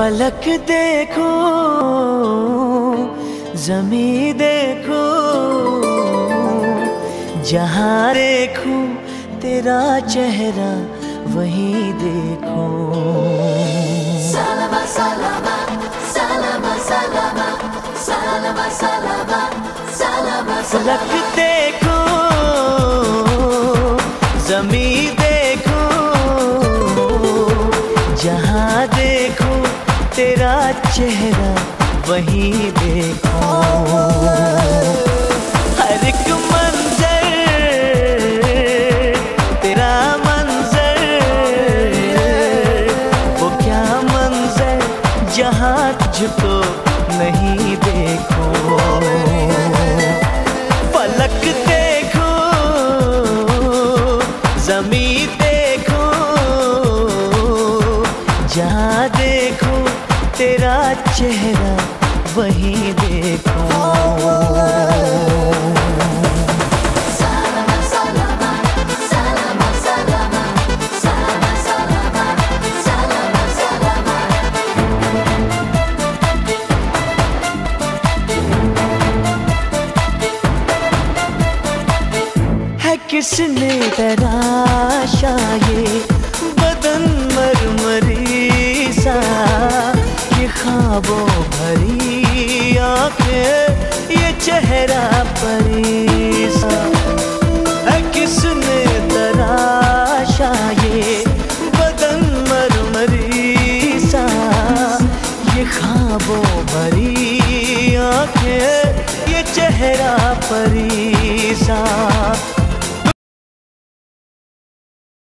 फलक देखो जमी देखो जहाँ देखो तेरा चेहरा वही देखो। सलामा फलक देखो जमी देखो जहाँ देखो तेरा चेहरा वही देखो। हर एक मंजर, तेरा मंजर, वो क्या मंजर जहाँ तुझको नहीं देखो। पलक देखो जमी देखो, जहाँ देखो तेरा चेहरा वही देखो salama, salama, ख्वाबों भरी आँखें, ये चेहरा परी सा है किसने तराशा ये बदन मरमरी सा ये ख्वाबों भरी आँखें, ये चेहरा परी सा